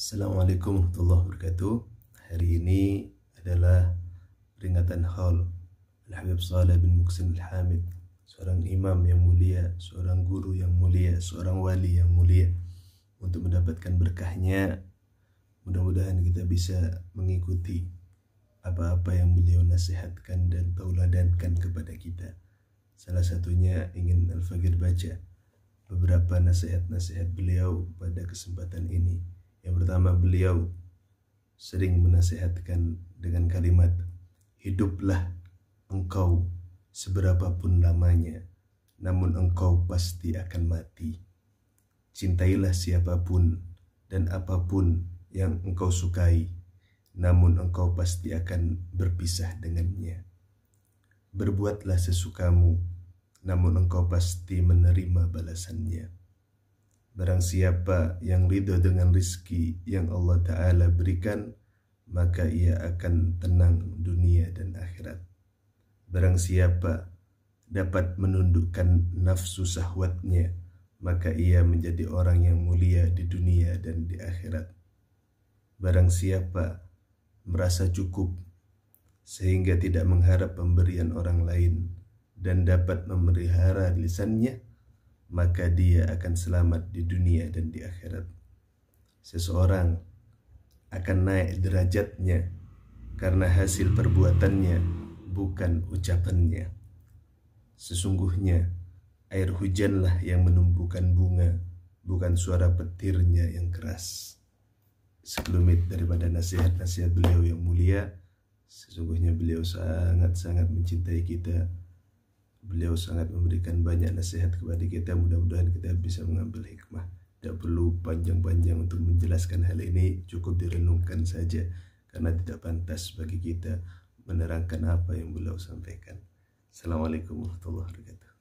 Assalamualaikum warahmatullahi wabarakatuh. Hari ini adalah peringatan haul Al-Habib Saleh bin Muksin Al-Hamid Seorang imam yang mulia, seorang guru yang mulia, seorang wali yang mulia. Untuk mendapatkan berkahnya Mudah-mudahan kita bisa mengikuti apa-apa yang beliau nasihatkan dan tauladankan kepada kita. Salah satunya ingin Al-Fagir baca beberapa nasihat-nasihat beliau pada kesempatan ini yang pertama beliau sering menasihatkan dengan kalimat Hiduplah engkau seberapapun lamanya Namun engkau pasti akan mati. Cintailah siapa pun dan apa pun yang engkau sukai Namun engkau pasti akan berpisah dengannya. Berbuatlah sesukamu Namun engkau pasti menerima balasannya Barang siapa yang ridho dengan rizki yang Allah Ta'ala berikan, maka ia akan tenang dunia dan akhirat. Barang siapa dapat menundukkan nafsu sahwatnya, maka ia menjadi orang yang mulia di dunia dan di akhirat. Barang siapa merasa cukup sehingga tidak mengharap pemberian orang lain dan dapat memelihara lisannya, maka dia akan selamat di dunia dan di akhirat. Seseorang akan naik derajatnya karena hasil perbuatannya bukan ucapannya. Sesungguhnya air hujanlah yang menumbuhkan bunga, bukan suara petirnya yang keras. Sekelumit daripada nasihat-nasihat beliau yang mulia, sesungguhnya beliau sangat-sangat mencintai kita Beliau sangat memberikan banyak nasihat kepada kita. Mudah-mudahan kita bisa mengambil hikmah. Tidak perlu panjang-panjang untuk menjelaskan hal ini. Cukup direnungkan saja. Karena tidak pantas bagi kita menerangkan apa yang beliau sampaikan. Assalamualaikum warahmatullahi wabarakatuh.